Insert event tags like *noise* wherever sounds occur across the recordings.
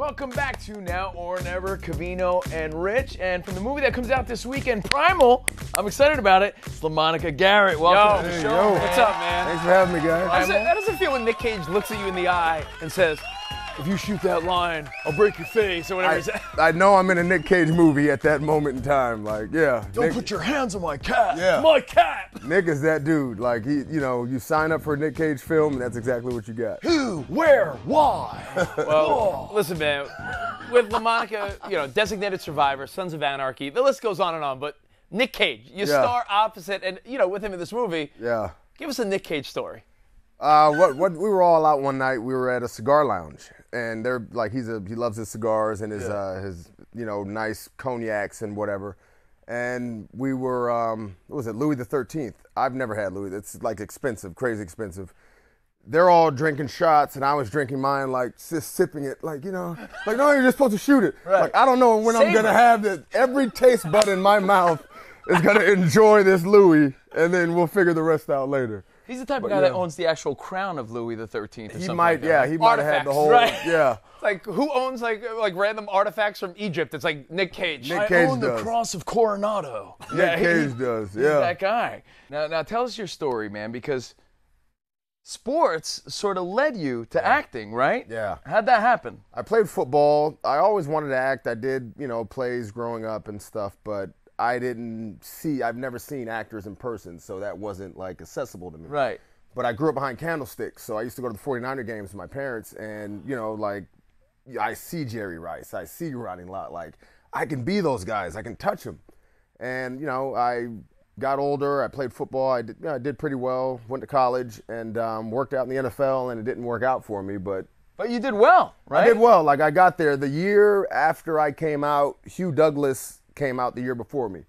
Welcome back to Now or Never, Cavino and Rich. And from the movie that comes out this weekend, Primal, I'm excited about it. It's LaMonica Garrett. Welcome Yo, to the show. yo. What's up, man? Thanks for having me, guys. How does, it, how does it feel when Nick Cage looks at you in the eye and says, If you shoot that line, I'll break your face or whatever. I. *laughs* I know I'm in a Nick Cage movie at that moment in time. Like, yeah. Don't Nick, put your hands on my cat. Yeah. My cat. Nick is that dude. Like, he, you know, you sign up for a Nick Cage film, and that's exactly what you got. Who? Where? Why? *laughs* well, listen, man, with LaMonica, you know, designated survivor, Sons of Anarchy, the list goes on and on, but Nick Cage, you Yeah. star opposite, and, you know, with him in this movie, Yeah. give us a Nick Cage story. Uh, what, what, we were all out one night. We were at a cigar lounge, and they're like, he's a, he loves his cigars and his, uh, his, you know, nice cognacs and whatever. And we were, um, what was it, Louis the Thirteenth? I've never had Louis. It's like expensive, crazy expensive. They're all drinking shots, and I was drinking mine, like just sipping it, like you know, like no, you're just supposed to shoot it. Like I don't know when I'm gonna it. have that. Every taste bud in my mouth is gonna enjoy this Louis, and then we'll figure the rest out later. He's the type of guy yeah. that owns the actual crown of Louis the Thirteenth. He might, yeah, he might have had the whole, right. yeah. Like, who owns, like, like random artifacts from Egypt? It's like Nick Cage. Nick I Cage own the cross of Coronado. Nick he- Cage does, He's yeah. that guy. Now, now tell us your story, man, because sports sort of led you to acting, right? Yeah. How'd that happen? I played football. I always wanted to act. I did, you know, plays growing up and stuff, but I didn't see, I've never seen actors in person, so that wasn't like accessible to me. Right. But I grew up behind candlesticks, so I used to go to the 49er games with my parents, and, you know, like, I see Jerry Rice, I see Ronnie Lott, like, I can be those guys, I can touch them. And, you know, I got older, I played football, I did, you know, I did pretty well, went to college, and um, worked out in the NFL, and it didn't work out for me, but But you did well, right? I did well. Like I got there the year after I came out. Hugh Douglas came out the year before me,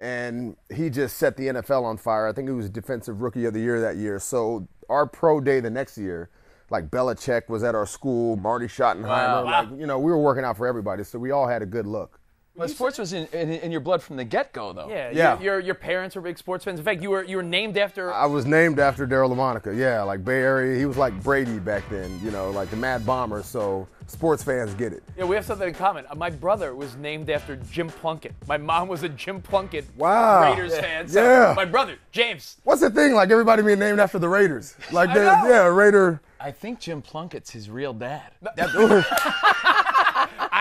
and he just set the NFL on fire. I think he was Defensive Rookie of the Year that year. So our pro day the next year, like Belichick was at our school, Marty Schottenheimer, like you know we were working out for everybody, so we all had a good look. But sports was in, in, in your blood from the get-go, though. Yeah, Yeah. Your, your, your parents were big sports fans. In fact, you were you were named after. I was named after Daryle Lamonica. Yeah, like Bay Area. He was like Brady back then, you know, like the Mad Bomber. So sports fans get it. yeah, we have something in common. Uh, My brother was named after Jim Plunkett. My mom was a Jim Plunkett Wow. Raiders fan. So Yeah. My brother James. What's the thing? Like everybody being named after the Raiders. Like I the, know. yeah, Raider. I think Jim Plunkett's his real dad. *laughs*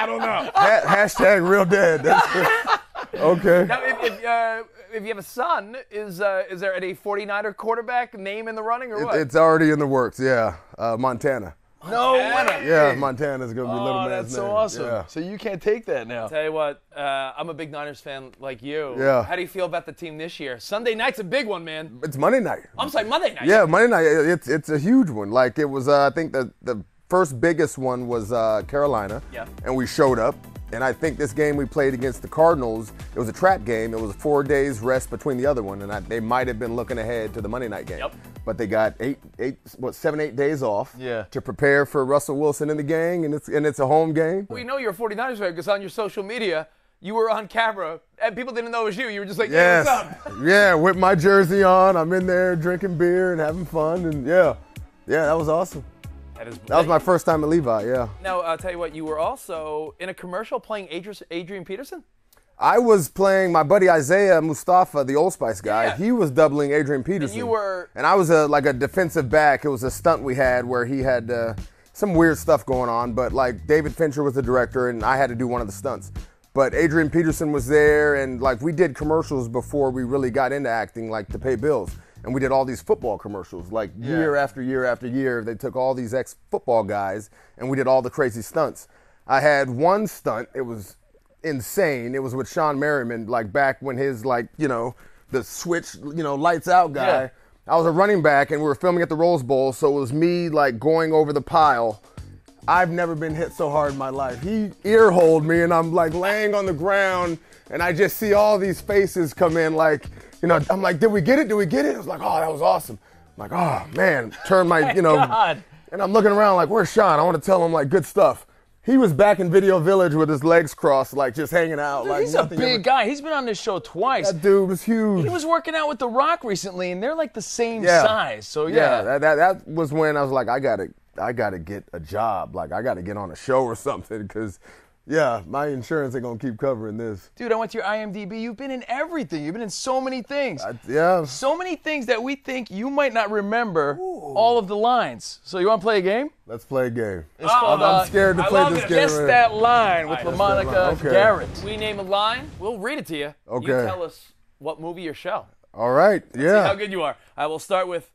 I don't know. Ha- hashtag real dead. That's okay. Now, if, if, uh, if you have a son, is uh, is there any 49er quarterback name in the running or It- what? it's already in the works. Yeah, uh, Montana. No way. Yeah, Montana's gonna be little Oh, man's that's so name. awesome. Yeah. So you can't take that now. Tell you what, uh, I'm a big Niners fan like you. Yeah. How do you feel about the team this year? Sunday night's a big one, man. It's Monday night. I'm sorry, Monday night. Yeah, Monday night. It's it's a huge one. Like it was. Uh, I think the the first biggest one was uh, Carolina. Yeah. And we showed up. And I think this game we played against the Cardinals, it was a trap game. It was four days rest between the other one, and I, they might have been looking ahead to the Monday night game. Yep. But they got eight, eight, what, seven, eight days off. Yeah. To prepare for Russell Wilson and the gang, and it's and it's a home game. We know you're a 49ers fan because on your social media, you were on camera and people didn't know it was you. You were just like, yeah, Yes. what's up? *laughs* yeah, with my jersey on, I'm in there drinking beer and having fun, and yeah, yeah, that was awesome. That is That was my first time at Levi. Yeah, Now, I'll tell you what, you were also in a commercial playing Adrian, Adrian Peterson? I was playing my buddy Isaiah Mustafa, the Old Spice guy. Yeah. He was doubling Adrian Peterson. you were- and I was a like a defensive back. It was a stunt we had where he had uh, some weird stuff going on, but like David Fincher was the director, and I had to do one of the stunts. But Adrian Peterson was there, and like we did commercials before we really got into acting, like to pay bills. And we did all these football commercials, like year after year after year. They took all these ex football guys, and we did all the crazy stunts. I had one stunt. It was insane. It was with Shawne Merriman, like back when his like you know the switch, you know, lights out guy. Yeah. I was a running back, and we were filming at the Rose Bowl, so it was me like going over the pile. I've never been hit so hard in my life. He earholed me, and I'm like laying on the ground, and I just see all these faces come in, like, you know, I'm like, did we get it? Did we get it? I was like, oh, that was awesome. I'm like, oh man, turn my, *laughs* oh you know, God. and I'm looking around like, where's Shawne? I want to tell him like good stuff. He was back in Video Village with his legs crossed, like just hanging out. like He's a big ever- guy. He's been on this show twice. That dude was huge. He was working out with The Rock recently, and they're like the same Yeah. size. So yeah, yeah, that, that that was when I was like, I gotta I got to get a job. Like I got to get on a show or something because, yeah, my insurance ain't gonna keep covering this. Dude, I went to your IMDb. You've been in everything. You've been in so many things. I, yeah. so many things that we think you might not remember all of the lines. So you want to play a game? Let's play a game. It's called I'm uh, scared to I play love this it. game. Guess right That Line with All right, let's LaMonica. Okay. Garrett. We name a line. We'll read it to you. Okay. You tell us what movie or show. All right. Yeah. See how good you are. I will start with,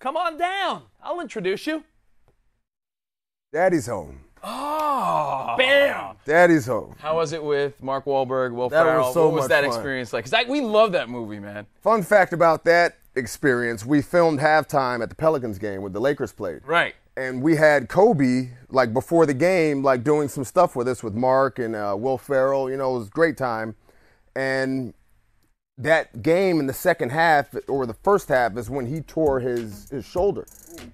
come on down. I'll introduce you. Daddy's home. Oh. Bam. Daddy's home. How was it with Mark Wahlberg, Will That was Ferrell? so what was that fun. experience like? Because we love that movie, man. Fun fact about that experience: we filmed halftime at the Pelicans game where the Lakers played. Right. and we had Kobe like before the game, like doing some stuff with us with Mark and uh, Will Ferrell. You know, it was a great time. And that game in the second half or the first half is when he tore his his shoulder,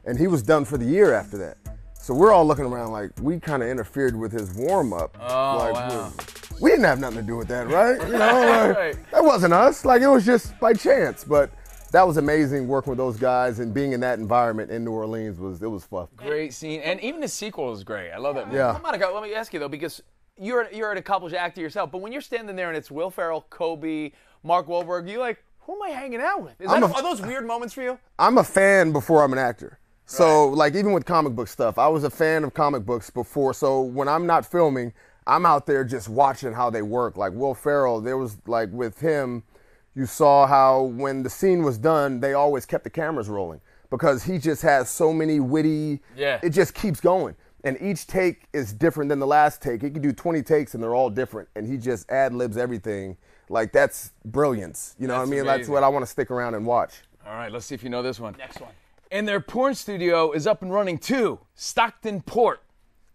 and he was done for the year after that. So we're all looking around like we kind of interfered with his warm up. Oh, like, wow. we, didn't have nothing to do with that, right? You know, *laughs* like, Right. that wasn't us. Like it was just by chance, but. That was amazing working with those guys and being in that environment in New Orleans was it was fun. Great scene. And even the sequel is great. I love that movie. Yeah. Monica, let me ask you though, because you're you're an accomplished actor yourself, but when you're standing there and it's Will Ferrell, Kobe, Mark Wahlberg, you're like, who am I hanging out with? Is that, a- are those weird moments for you? I'm a fan before I'm an actor. So like even with comic book stuff, I was a fan of comic books before. So when I'm not filming, I'm out there just watching how they work. Like Will Ferrell, there was like with him, you saw how when the scene was done, they always kept the cameras rolling because he just has so many witty. Yeah. It just keeps going. And each take is different than the last take. He can do 20 takes and they're all different. And he just ad libs everything. Like that's brilliance. You know what I That's mean? That's what I want to stick around and watch. All right, let's see if you know this one. Next one. And their porn studio is up and running too. Stockton Port.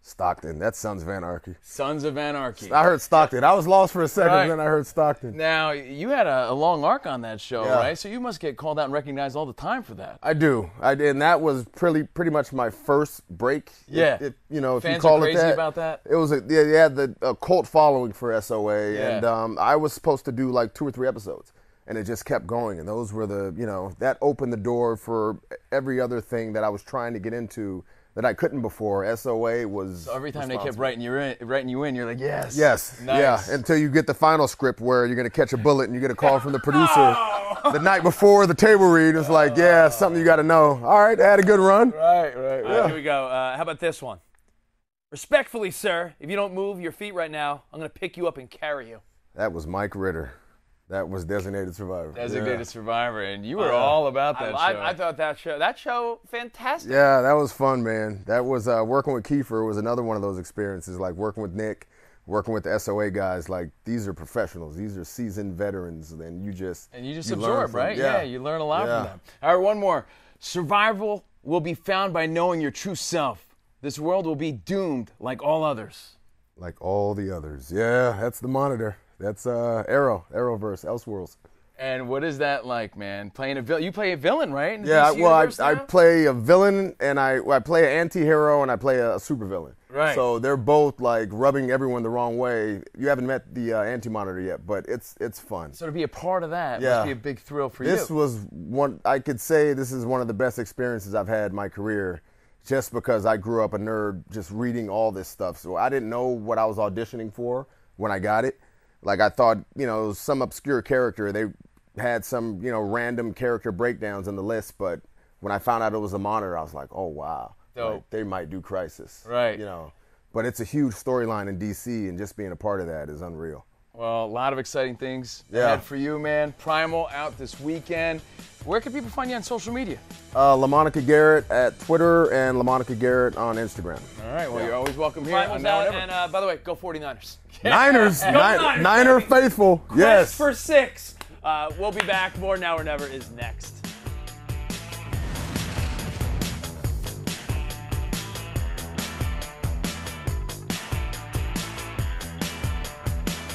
Stockton. That sounds of Anarchy. Sons of Anarchy. I heard Stockton. I was lost for a second, Right. then I heard Stockton. Now, you had a, a long arc on that show, Yeah. right? So you must get called out and recognized all the time for that. I do. I did, and that was pretty pretty much my first break. Yeah. if, you know, if Fans you call it that. about that? It was a yeah, they had the a cult following for SOA, Yeah. and um, I was supposed to do like two or three episodes, and it just kept going, and those were the you know that opened the door for every other thing that I was trying to get into that I couldn't before. SOA was So every time they kept writing you in, writing you in, you're like, yes. Yes. Nice. Yeah. Until you get the final script where you're gonna catch a bullet and you get a call from the *laughs* producer the night before the table read. It's like, yeah, something you got to know. All right, I had a good run. Right, right, All right, here we go. Uh, how about this one? Respectfully, sir, if you don't move your feet right now, I'm going to pick you up and carry you. That was Mike Ritter. That was Designated Survivor. Designated Yeah. Survivor, and you were all about that I, show. I, I thought that show, that show, fantastic. Yeah, that was fun, man. That was uh, working with Kiefer was another one of those experiences. Like working with Nick, working with the SOA guys. Like these are professionals. These are seasoned veterans, and you just and you just learn absorb, from- right? Yeah. you learn a lot Yeah. from them. All right, one more. Survival will be found by knowing your true self. This world will be doomed like all others. Like all the others. Yeah, that's the monitor. That's uh, Arrow, Arrowverse, Elseworlds. And what is that like, man? Playing a villain? You play a villain, right? in Yeah, well, I, I play a villain and I, I play an anti-hero and I play a, supervillain. Right. So they're both like rubbing everyone the wrong way. You haven't met the uh, anti-monitor yet, but it's it's fun. So to be a part of that Yeah. must be a big thrill for This you. This was one I could say this is one of the best experiences I've had in my career just because I grew up a nerd just reading all this stuff. So I didn't know what I was auditioning for when I got it. Like I thought, you know, some obscure character. They had some, you know, random character breakdowns in the list, but when I found out it was a monitor, I was like, "Oh wow. Like, they might do Crisis." Right. You know. But it's a huge storyline in DC and just being a part of that is unreal. Well, a lot of exciting things Yeah. ahead for you, man. Primal out this weekend. Where can people find you on social media? Uh, LaMonica Garrett at Twitter and LaMonica Garrett on Instagram. All right. Well, Yeah. you're always welcome here. Primal's on Now out, and uh, by the way, go 49ers. *laughs* Niners, Ni- Niners, Niner baby. faithful. Quest Yes. for six. Uh, we'll be back. More Now or Never is next.